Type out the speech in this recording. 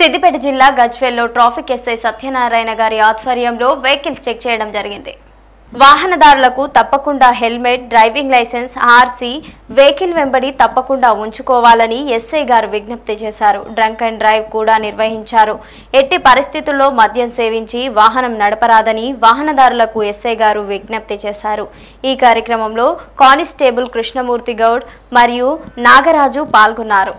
సిద్దిపేట జిల్లా గజ్వేల్లో traffic SI Satyanarayana గారి ఆధ్వర్యంలో వెహికల్ చెక్ చేయడం జరిగింది. వాహనదారులకు తప్పకుండా helmet driving licence RC vehicle వెంబడి తప్పకుండా ఉంచుకోవాలని ఎస్ఐ గారు విజ్ఞప్తి చేశారు. డ్రంక్ అండ్ డ్రైవ్ కూడా నిర్వహించారు. ఎట్టి పరిస్థితుల్లో మద్యం సేవించి వాహనం నడపరాదని వాహనదారులకు ఎస్ఐ గారు విజ్ఞప్తి చేశారు. ఈ కార్యక్రమంలో కానిస్టేబుల్ కృష్ణమూర్తి గౌడ్ మరియు నాగరాజు పాల్గొన్నారు.